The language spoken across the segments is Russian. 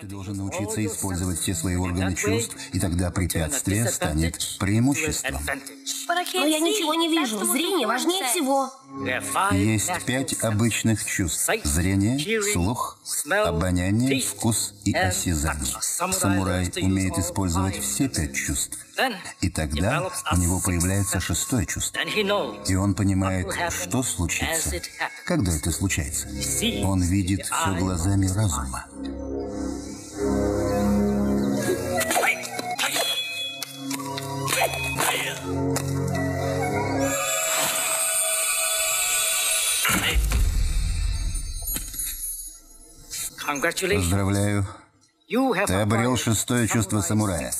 Ты должен научиться использовать все свои органы чувств, и тогда препятствие станет преимуществом. Но я ничего не вижу. Зрение важнее всего. Есть пять обычных чувств. Зрение, слух, обоняние, вкус и осязание. Самурай умеет использовать все пять чувств. И тогда у него появляется шестое чувство. И он понимает, что случится, когда это случается. Он видит все глазами разума. Поздравляю. Ты обрел шестое чувство самурая.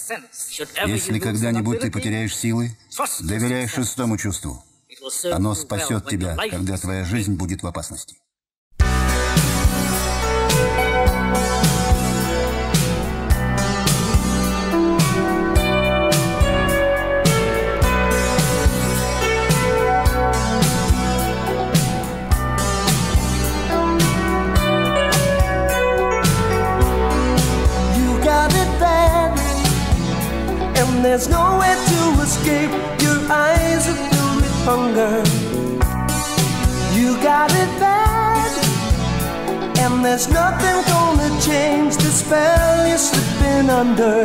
Если когда-нибудь ты потеряешь силы, доверяй шестому чувству. Оно спасет тебя, когда твоя жизнь будет в опасности. and there's nowhere to escape. Your eyes are filled with hunger. You got it bad, and there's nothing gonna change the spell you're slipping under.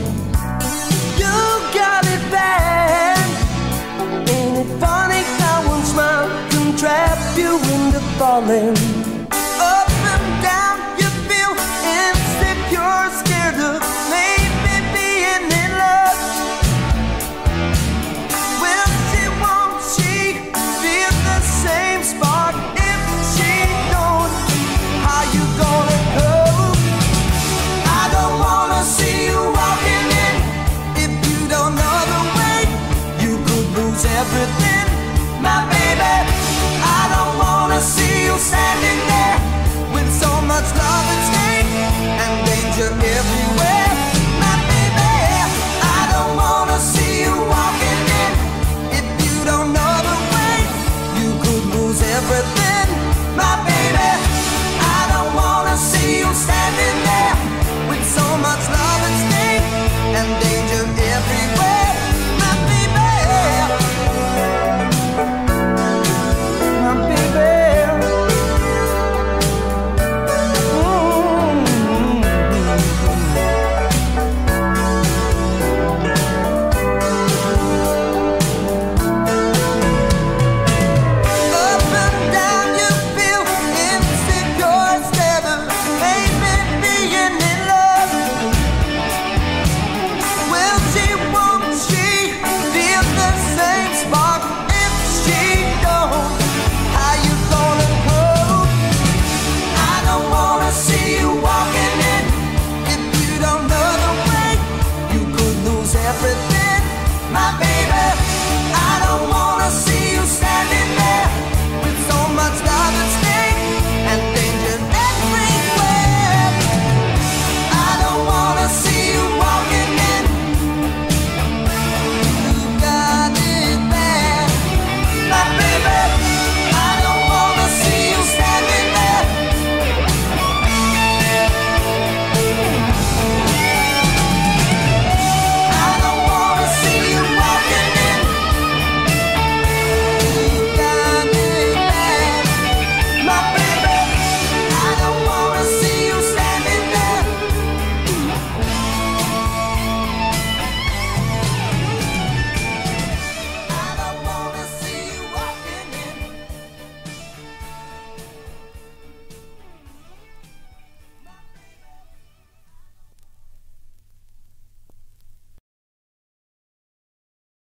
falling Up and down, you feel insecure Scared of maybe being in love Will she, feel the same spark If she how you gonna I don't wanna see you walking in If you don't know the way You could lose everything breath